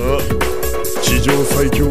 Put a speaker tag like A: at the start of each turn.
A: あ地上最強